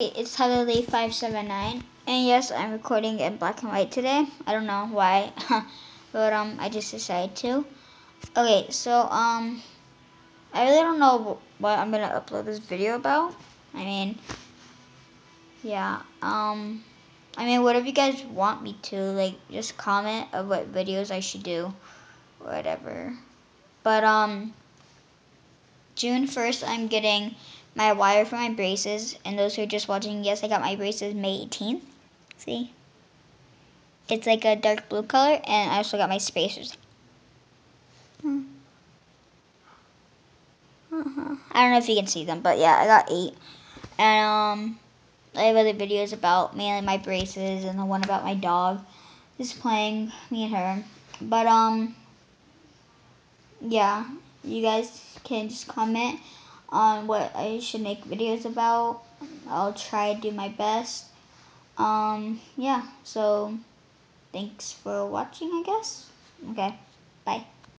It's Tylerlee 579 and yes, I'm recording in black and white today. I don't know why, but um, I just decided to. Okay, so um, I really don't know what I'm gonna upload this video about. I mean, yeah, um, I mean, whatever you guys want me to, like, just comment of what videos I should do, whatever. But um, June 1st, I'm getting my wire for my braces. And those who are just watching, yes, I got my braces May 18th. See? It's like a dark blue color. And I also got my spacers. Hmm. Uh-huh. I don't know if you can see them, but yeah, I got eight. And um, I have other videos about mainly my braces and the one about my dog. Just playing me and her. But um, yeah, you guys can just comment on what I should make videos about. I'll try to do my best. Um, yeah, so thanks for watching, I guess. Okay, bye.